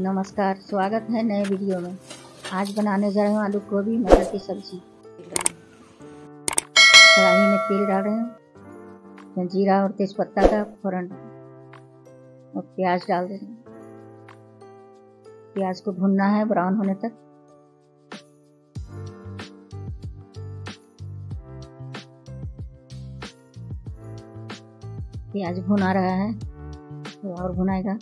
नमस्कार, स्वागत है नए वीडियो में। आज बनाने जा रहे हैं आलू गोभी, मटर की सब्ज़ी। कढ़ाई में तेल डाल रहे हैं। जीरा और तेजपत्ता का फोरन और प्याज डाल दे रहे हैं। प्याज को भुनना है ब्राउन होने तक। प्याज भुना रहा है तो और भुनाएगा।